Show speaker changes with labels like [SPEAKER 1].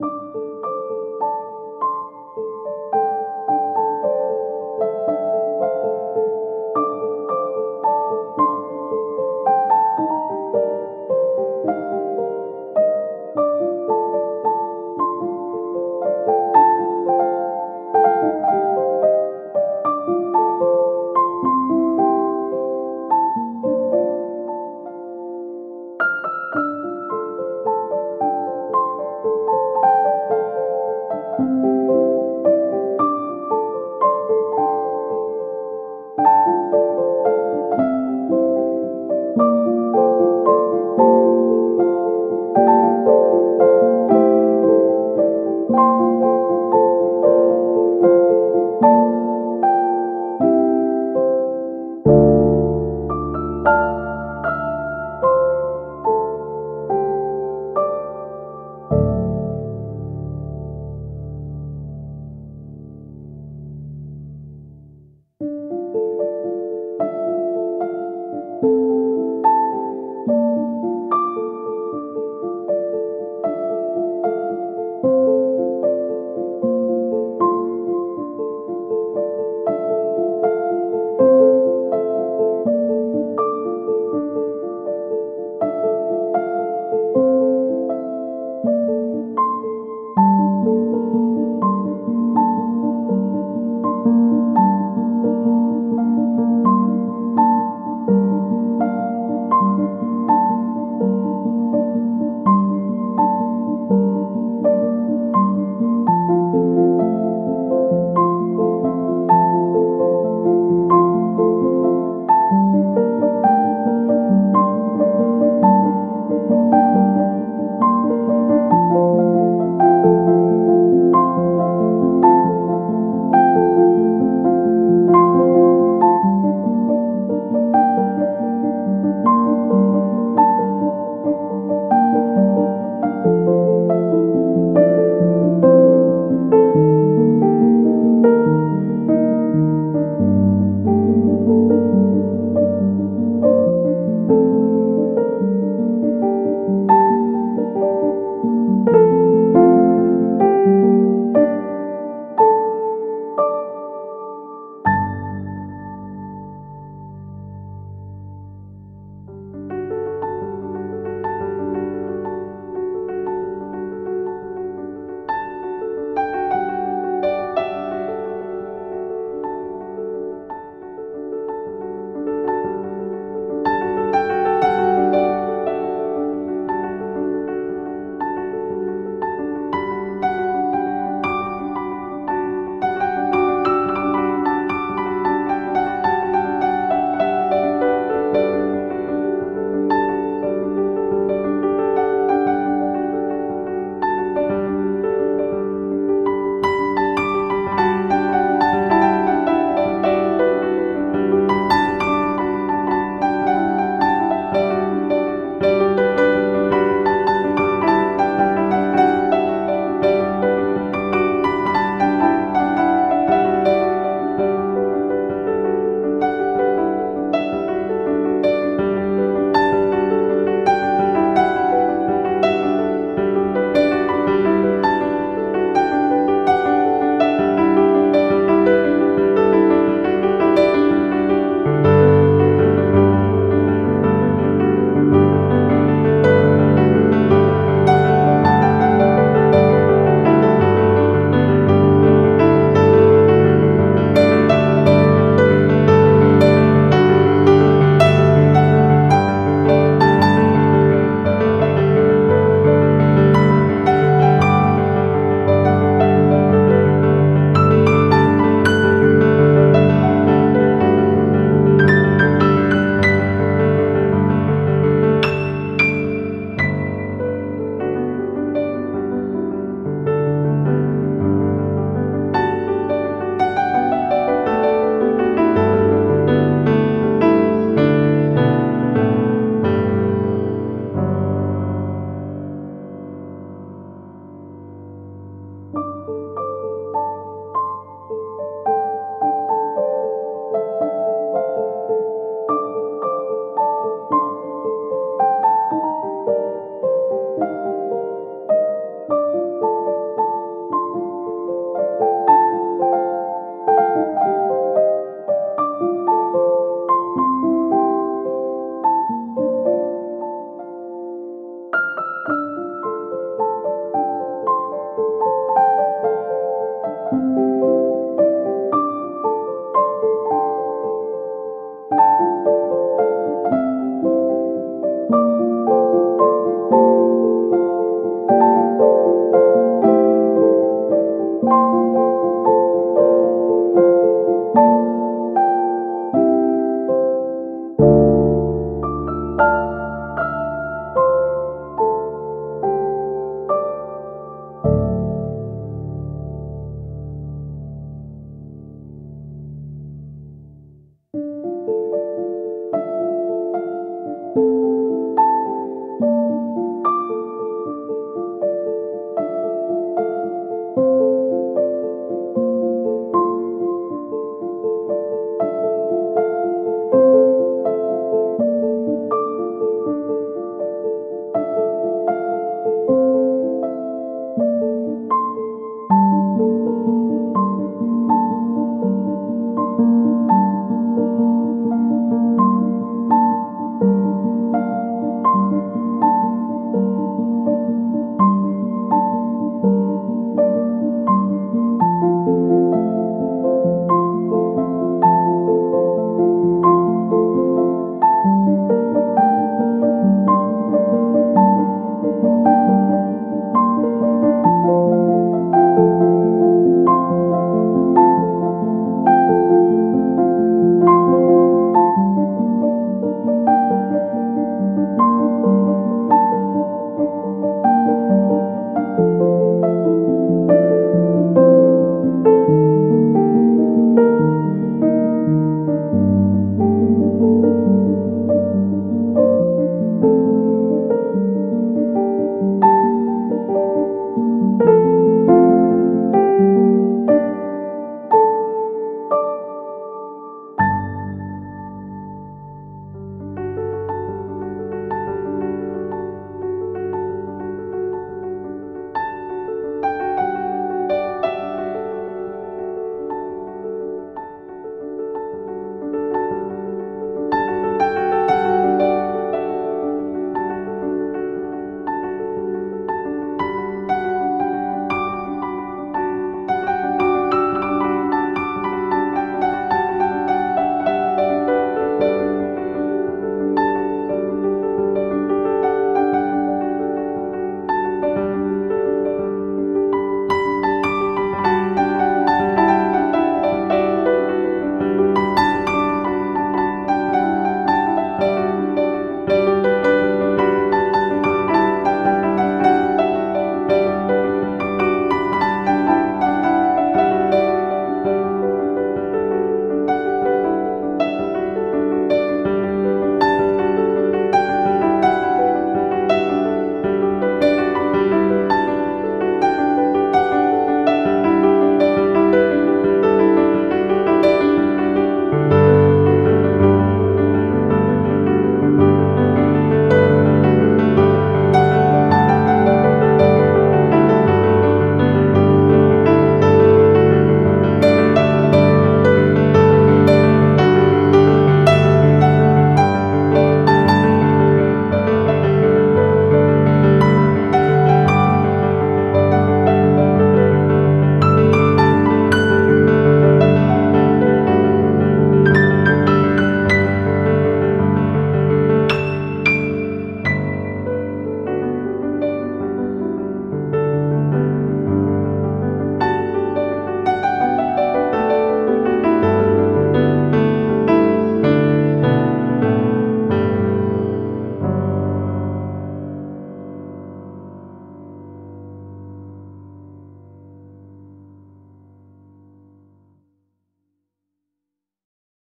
[SPEAKER 1] you